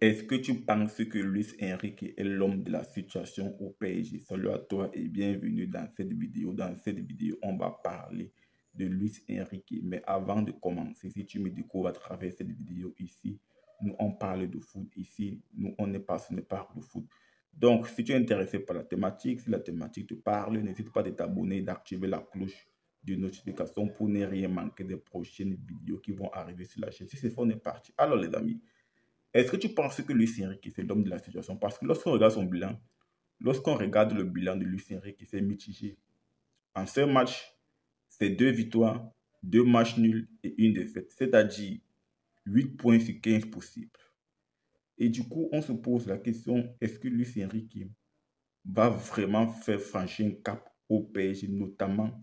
Est-ce que tu penses que Luis Enrique est l'homme de la situation au PSG Salut à toi et bienvenue dans cette vidéo. Dans cette vidéo, on va parler de Luis Enrique. Mais avant de commencer, si tu me découvres à travers cette vidéo ici, nous on parle de foot. Ici, nous on n'est pas, ce n'est pas de foot. Donc, si tu es intéressé par la thématique, si la thématique te parle, n'hésite pas de t'abonner d'activer la cloche de notification pour ne rien manquer des prochaines vidéos qui vont arriver sur la chaîne. Si c'est fait, on est parti. Alors les amis, est-ce que tu penses que Luis Enrique, c'est l'homme de la situation? Parce que lorsqu'on regarde son bilan, lorsqu'on regarde le bilan de Luis Enrique, c'est mitigé. En ce match, c'est deux victoires, deux matchs nuls et une défaite. C'est-à-dire 8 points sur 15 possibles. Et du coup, on se pose la question, est-ce que Luis Enrique va vraiment faire franchir un cap au PSG, notamment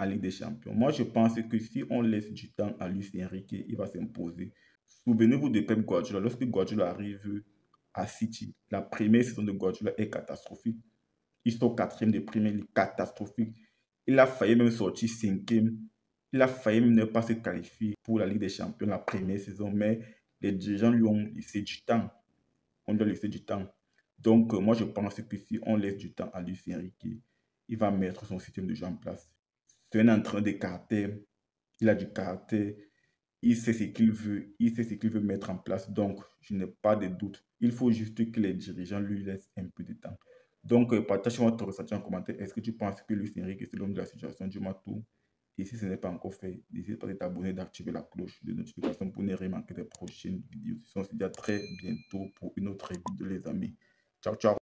en Ligue des Champions Moi, je pense que si on laisse du temps à Luis Enrique, il va s'imposer. Souvenez-vous de Pep Guardiola. Lorsque Guardiola arrive à City, la première saison de Guardiola est catastrophique. Ils sont quatrième de Premier League, catastrophique. Il a failli même sortir cinquième. Il a failli même ne pas se qualifier pour la Ligue des Champions la première saison, mais les dirigeants lui ont laissé du temps. On lui a laissé du temps. Donc, euh, moi, je pense que si on laisse du temps à Luis Enrique, il va mettre son système de jeu en place. C'est un entraîneur de caractère. Il a du caractère il sait ce qu'il veut, il sait ce qu'il veut mettre en place. Donc, je n'ai pas de doute. Il faut juste que les dirigeants lui laissent un peu de temps. Donc, euh, partage-moi ton ressenti en commentaire. Est-ce que tu penses que Luis Enrique est l'homme de la situation du tout Et si ce n'est pas encore fait, n'hésite pas à t'abonner, d'activer la cloche de notification pour ne rien manquer des prochaines vidéos. On se dit à très bientôt pour une autre vidéo, les amis. Ciao, ciao.